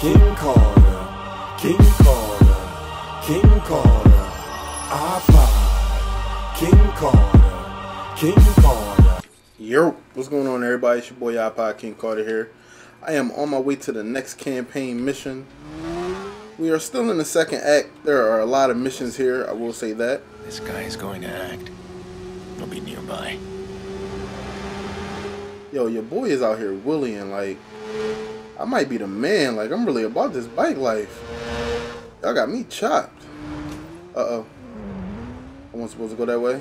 King Carter, King Carter, King Carter, iPod, King Carter, King Carter. Yo, what's going on everybody? It's your boy iPod King Carter here. I am on my way to the next campaign mission. We are still in the second act. There are a lot of missions here, I will say that. This guy is going to act. He'll be nearby. Yo, your boy is out here willing like I might be the man. Like I'm really about this bike life. Y'all got me chopped. Uh oh. I wasn't supposed to go that way.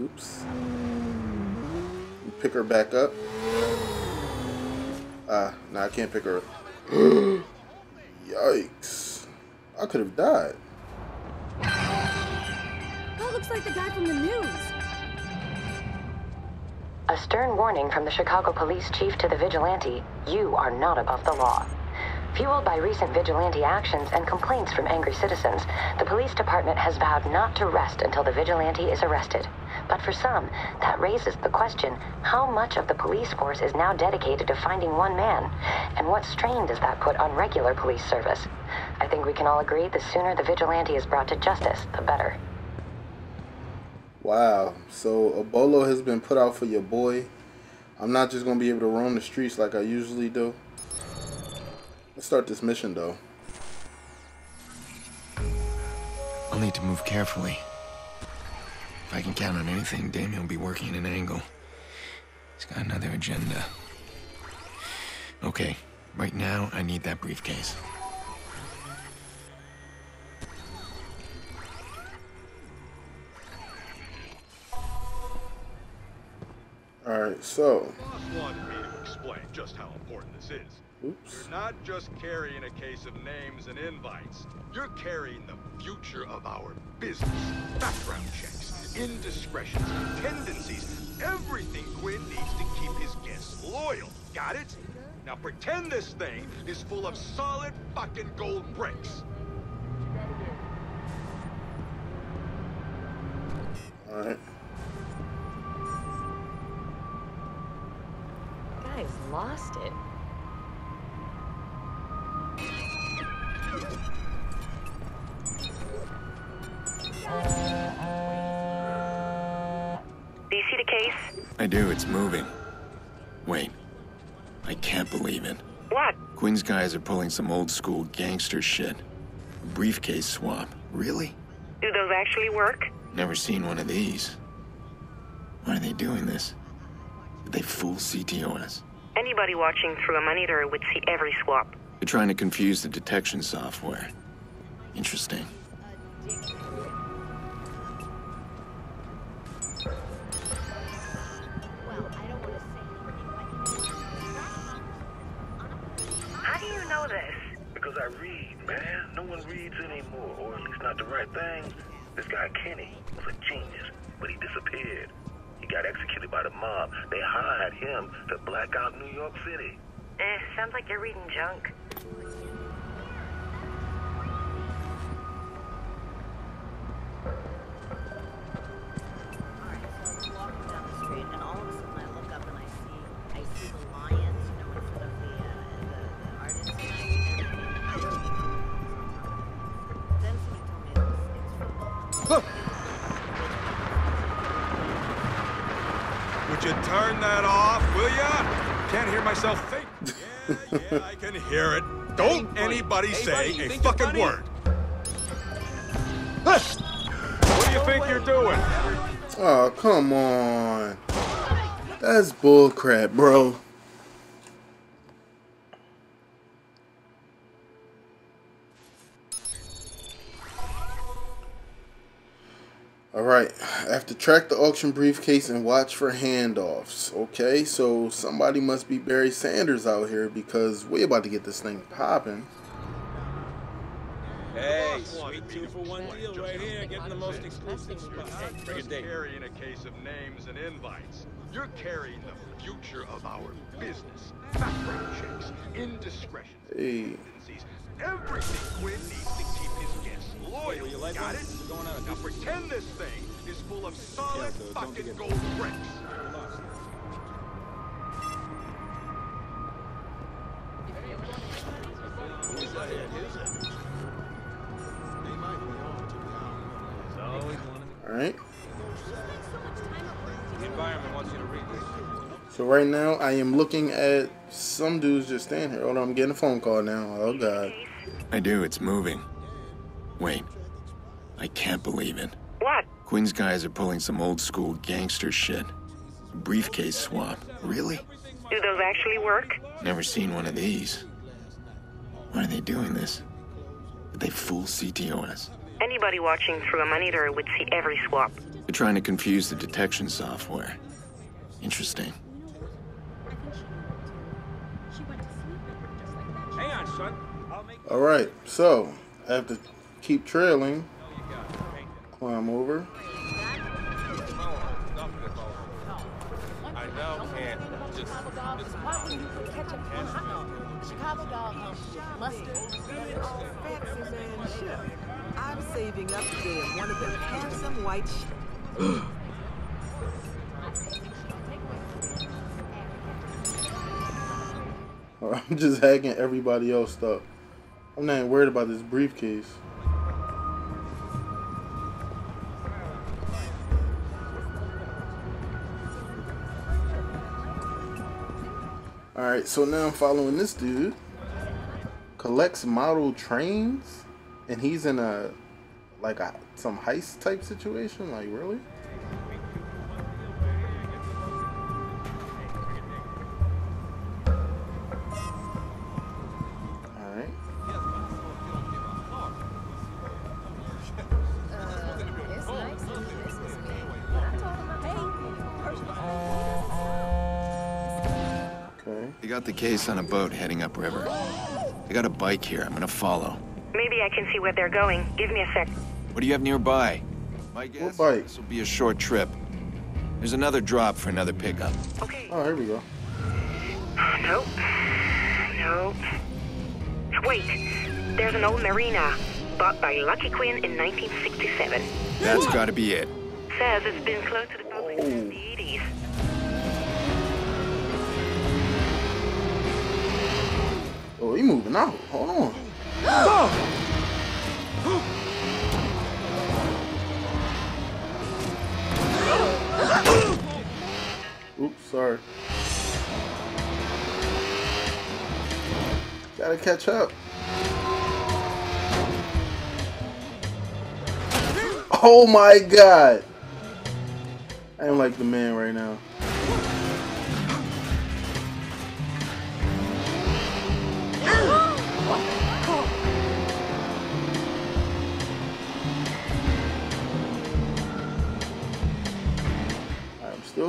Oops. Pick her back up. Ah, nah, I can't pick her up. Yikes. I could have died. That looks like the guy from the news. A stern warning from the Chicago police chief to the vigilante you are not above the law. Fueled by recent vigilante actions and complaints from angry citizens, the police department has vowed not to rest until the vigilante is arrested. But for some, that raises the question how much of the police force is now dedicated to finding one man? And what strain does that put on regular police service? I think we can all agree the sooner the vigilante is brought to justice, the better. Wow. So a bolo has been put out for your boy. I'm not just gonna be able to roam the streets like I usually do. Let's start this mission though. I'll need to move carefully. If I can count on anything, Damien will be working at an angle. He's got another agenda. Okay, right now I need that briefcase. Alright, so. Boss wanted me to explain just how important this is. Oops. You're not just carrying a case of names and invites. You're carrying the future of our business. Background checks, indiscretions, tendencies, everything Quinn needs to keep his guests loyal. Got it? Now pretend this thing is full of solid fucking gold bricks. Guys lost it. Do you see the case? I do, it's moving. Wait. I can't believe it. What? Quinn's guys are pulling some old school gangster shit. A briefcase swap. Really? Do those actually work? Never seen one of these. Why are they doing this? Did they fool CTOS? Anybody watching through a monitor would see every swap. They're trying to confuse the detection software. Interesting. How do you know this? Because I read, man. No one reads anymore, or at least not the right thing. This guy Kenney was a genius, but he disappeared. He got executed by the mob. They hired him to black out New York City. Eh, sounds like you're reading junk. Turn that off, will ya? Can't hear myself think. Yeah, yeah, I can hear it. Don't anybody say a fucking word. What do you think you're doing? Oh, come on. That's bullcrap, bro. Alright, I have to track the auction briefcase and watch for handoffs. Okay, so somebody must be Barry Sanders out here because we about to get this thing popping. Hey, sweet two for one deal right here, getting the most exclusive spot. Hey, bring a Just date. carrying a case of names and invites. You're carrying the future of our business. Background checks, indiscretions, Hey. everything Quinn needs to keep his guests loyal. Will you let Got me? it? We're going out Now pretend this thing is full of solid Yeah, so fucking forget- gold bricks. All right. The environment wants you to read this. So right now I am looking at some dudes just standing here. Hold on, I'm getting a phone call now. Oh god. I do, it's moving. Wait. I can't believe it. What? Quinn's guys are pulling some old school gangster shit. A briefcase swap. Really? Do those actually work? Never seen one of these. Why are they doing this? Did they fool CTOS? Anybody watching through a monitor would see every swap. They're trying to confuse the detection software. Interesting. Hang on, son. I'll make All right. So I have to keep trailing. Climb over. I know, can't. Just, just Chicago dog mustard, Fancy man. I'm saving up to get one of them handsome white I'm just hacking everybody else up. I'm not even worried about this briefcase. Alright, so now I'm following this dude. Collects model trains and he's in a like a some heist type situation, like really? They got the case on a boat heading upriver. I got a bike here. I'm gonna follow. Maybe I can see where they're going. Give me a sec. What do you have nearby? My guess bike? this will be a short trip. There's another drop for another pickup. Okay. Oh, here we go. Nope. Nope. Wait. There's an old marina bought by Lucky Quinn in 1967. That's gotta be it. Says it's been closed to the public since the 80s. Oh, he moving out. Hold on. Oops, sorry. Gotta catch up. Oh my god! I am like the man right now.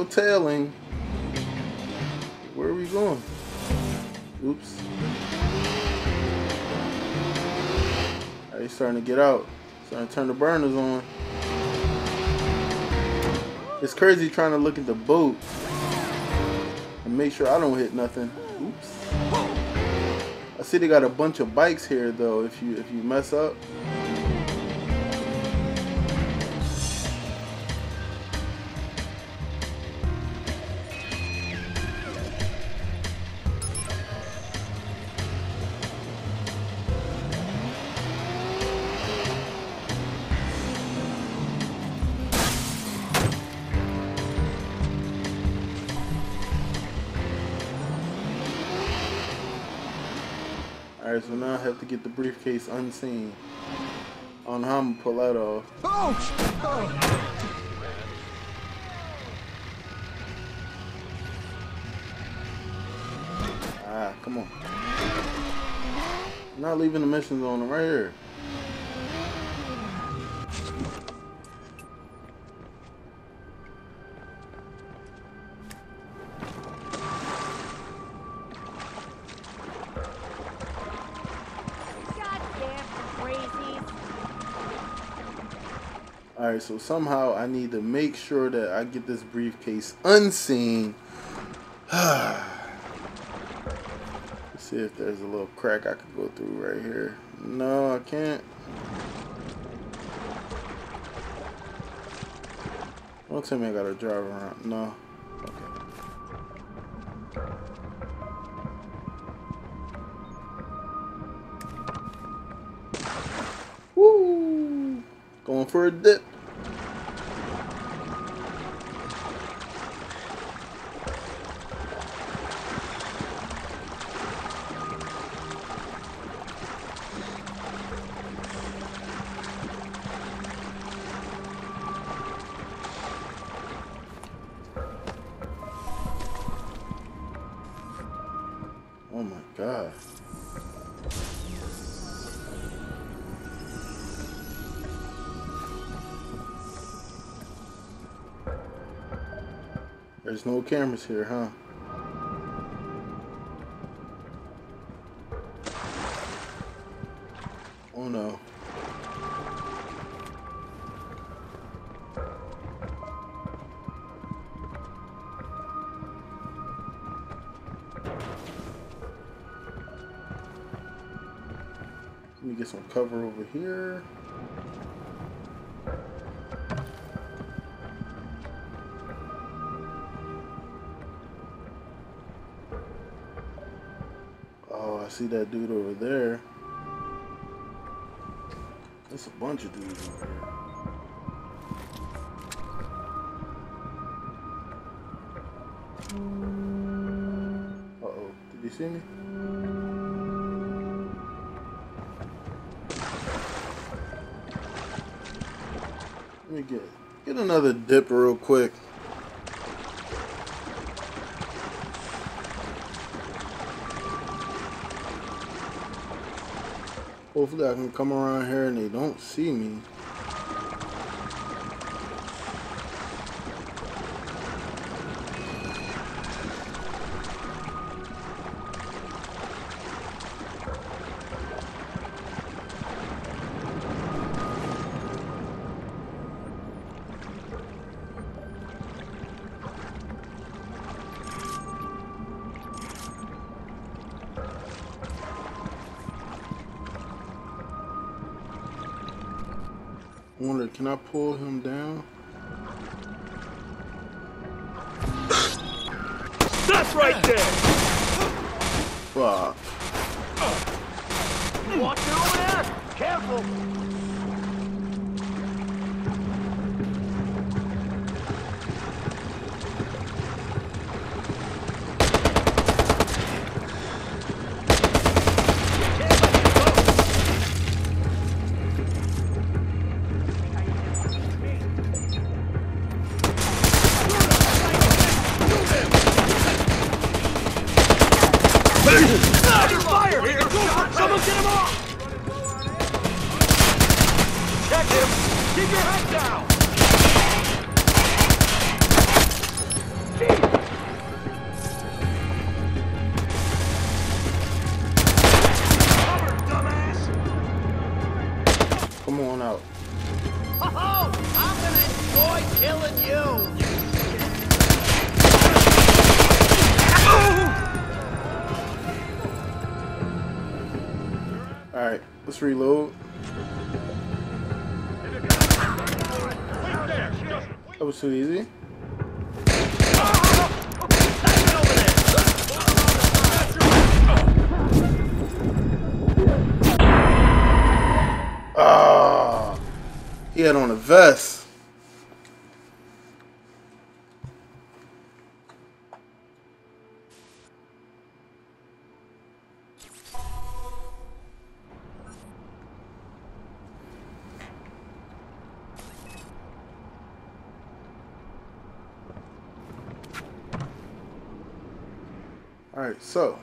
Tailing. Where are we going? Oops. Alright, he's starting to get out. Starting to turn the burners on. It's crazy trying to look at the boat and make sure I don't hit nothing. Oops. I see they got a bunch of bikes here though. If you if you mess up. Alright, so now I have to get the briefcase unseen. On how I'm gonna pull that off. Ah, come on. I'm not leaving the mission zone right here. So somehow I need to make sure that I get this briefcase unseen. Let's see if there's a little crack I could go through right here. No, I can't. Don't tell me I gotta drive around. No. Okay. Woo! Going for a dip. Oh my god. There's no cameras here, huh? Cover over here. Oh, I see that dude over there. There's a bunch of dudes over here. Uh oh, did you see me? Get get another dip real quick. Hopefully I can come around here and they don't see me. Wonder, can I pull him down? That's right there! Fuck. Watch over there! Careful! Get him off! Him! Keep your head down! Alright, let's reload. That was too easy. Ah, he had on a vest. Alright, so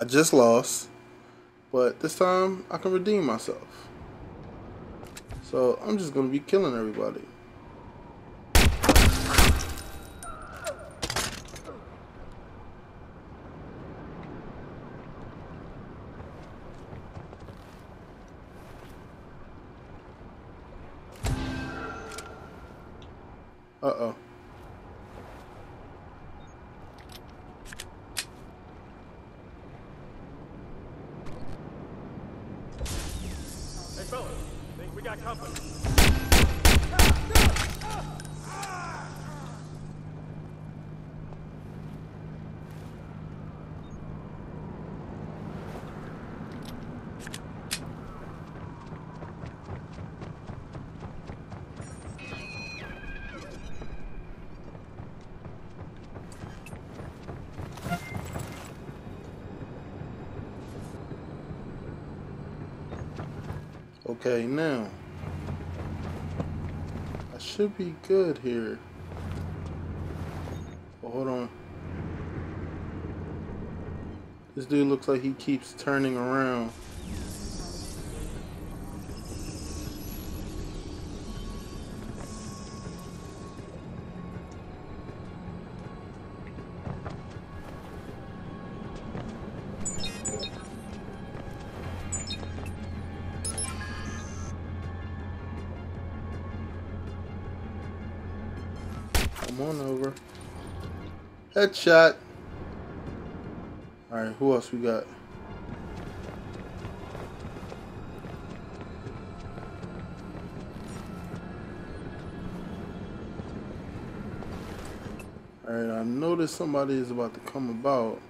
I just lost, but this time I can redeem myself. So I'm just gonna be killing everybody. Uh oh. Hey, fellas, think we got company. Okay, now. I should be good here. But hold on. This dude looks like he keeps turning around. Headshot. Alright, who else we got? Alright, I noticed somebody is about to come about.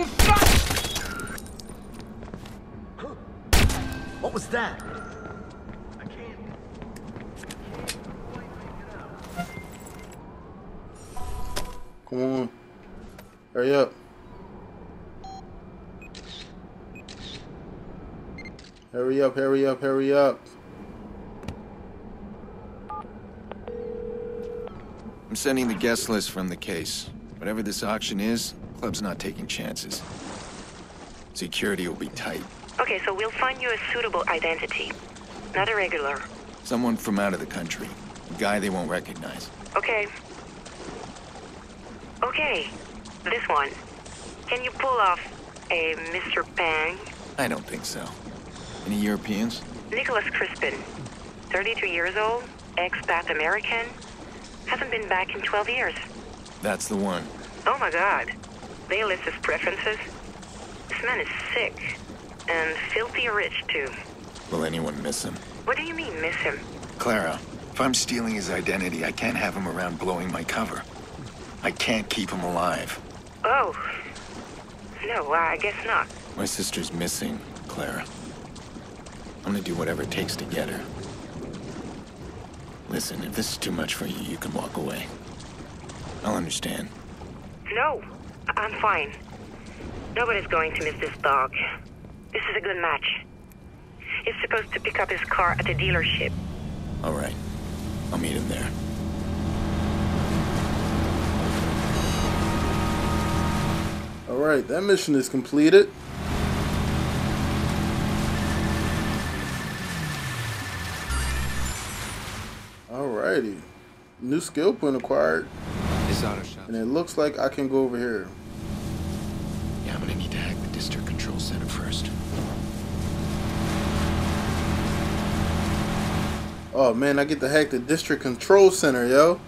Getting fucked! What was that? Come on. Hurry up. Hurry up, hurry up, hurry up. I'm sending the guest list from the case. Whatever this auction is, club's not taking chances. Security will be tight. Okay, so we'll find you a suitable identity. Not a regular. Someone from out of the country. A guy they won't recognize. Okay. Okay. This one. Can you pull off a Mr. Pang? I don't think so. Any Europeans? Nicholas Crispin. 32 years old, expat American. Hasn't been back in 12 years. That's the one. Oh my god. They list his preferences. This man is sick. And filthy rich, too. Will anyone miss him? What do you mean, miss him? Clara, if I'm stealing his identity, I can't have him around blowing my cover. I can't keep him alive. Oh. No, I guess not. My sister's missing, Clara. I'm gonna do whatever it takes to get her. Listen, if this is too much for you, you can walk away. I'll understand. No, I'm fine. Nobody's going to miss this dog. This is a good match. He's supposed to pick up his car at the dealership. All right. I'll meet him there. Alright, that mission is completed. Alrighty. New skill point acquired. This auto shop. And it looks like I can go over here. Oh man, I get to hack the district control center, yo.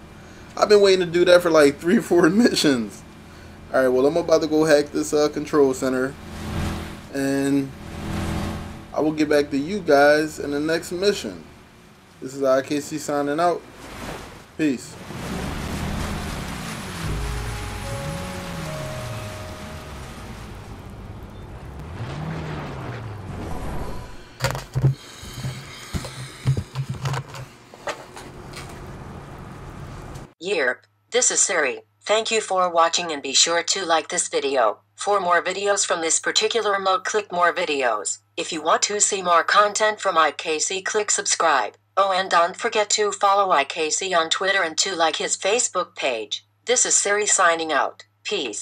I've been waiting to do that for like three, four missions. Alright, well I'm about to go hack this uh, control center. And I will get back to you guys in the next mission. This is IKC signing out. Peace. This is Siri. Thank you for watching and be sure to like this video. For more videos from this particular mode click more videos. If you want to see more content from IKC click subscribe. Oh and don't forget to follow IKC on Twitter and to like his Facebook page. This is Siri signing out. Peace.